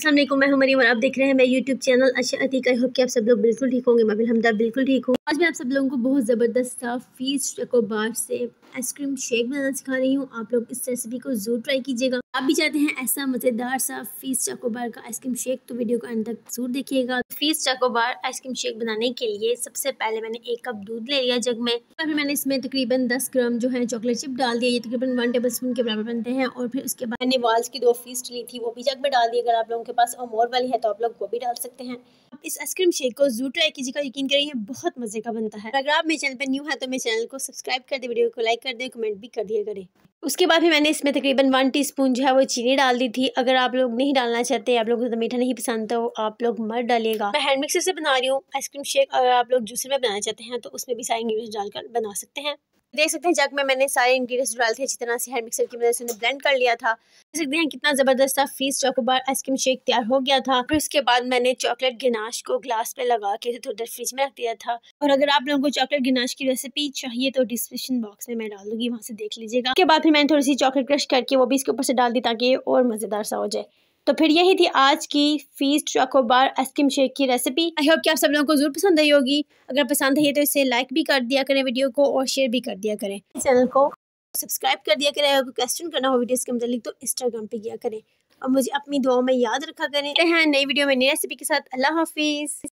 असल मैं हमारी और आप देख रहे हैं मैं यूट्यूब चैनल अच्छा अतीक आई होप कि आप सब लोग बिल्कुल ठीक होंगे। मैं बिलहमदा बिल्कुल ठीक हूँ। आज मैं आप सब लोगों को बहुत ज़बरदस्त सा फ़ीस चकोबार से आइसक्रीम शेक बनाना सिखा रही हूँ। आप लोग इस रेसिपी को ज़रूर ट्राई कीजिएगा। आप भी चाहते हैं ऐसा मज़ेदार सा फ़ीस चाकोबार का आइसक्रीम शेक तो वीडियो को अंत तक ज़रूर देखिएगा। फ़ीस चाकोबार आइसक्रीम शेक बनाने के लिए सबसे पहले मैंने एक कप दूध ले लिया जग में। और फिर मैंने इसमें तकरीबन दस ग्राम जो है चॉकलेट चिप डाल दिया। ये तकरीबन वन टेबल स्पून के बराबर बनते हैं और फिर उसके बाद मैंने वाल्स की दो फ़ीस ली थी, वो भी जग में डाल दी। अगर आप लोगों के पास अमोर वाली है तो आप लोग वो भी डाल सकते हैं। इस आइसक्रीम शेक को ज़रूर ट्राई कीजिएगा यकीन करिए बहुत मज़े का बनता है। अगर आप मेरे चैनल पर न्यू है तो मेरे चैनल को सब्सक्राइब कर दे, वीडियो को लाइक कर दे कमेंट भी कर दिया करें। उसके बाद फिर मैंने इसमें तकरीबन वन टीस्पून जो है, वो चीनी डाल दी थी। अगर आप लोग नहीं डालना चाहते, आप लोगों को तो मीठा नहीं पसंद तो आप लोग मर डालिएगा। मैं हैंड मिक्सर से बना रही हूँ आइसक्रीम शेक, अगर आप लोग जूसर में बनाना चाहते हैं तो उसमें भी सारे इंग्रीडियंट्स डालकर बना सकते हैं। देख सकते हैं, जग में मैंने सारे इंग्रीडियंट्स डाले थे, अच्छी तरह से हैंड मिक्सर की मदद से ब्लेंड कर लिया था। देख सकते हैं, कितना ज़बरदस्त था फ़ीस चौकोबार आइसक्रीम शेक तैयार हो गया था। फिर उसके बाद मैंने चॉकलेट गिनाश को ग्लास पे लगा के थोड़ी देर फ्रिज में रख दिया था। और अगर आप लोगों को चॉकलेट गिनाश की रेसिपी चाहिए तो डिस्क्रिप्शन बॉक्स में मैं डाल दूँगी, वहाँ से देख लीजिएगा। उसके बाद फिर मैंने थोड़ी सी चॉकलेट क्रश करके, वो भी इसके ऊपर से डाल दी ताकि और मज़ेदार सा हो जाए। तो फिर यही थी आज की फ़ीस चौकोबार आइसक्रीम शेक की रेसिपी आई होप कि आप सब लोगों को ज़रूर पसंद आई होगी। अगर पसंद आई है तो इसे लाइक भी कर दिया करें वीडियो को और शेयर भी कर दिया करें। चैनल को सब्सक्राइब कर दिया करें। अगर क्वेश्चन करना हो वीडियोस के मतलब तो इंस्टाग्राम पे किया करें। और मुझे अपनी दुआओं में याद रखा करें। नई वीडियो में नई रेसिपी के साथ। अल्लाह हाफिज़।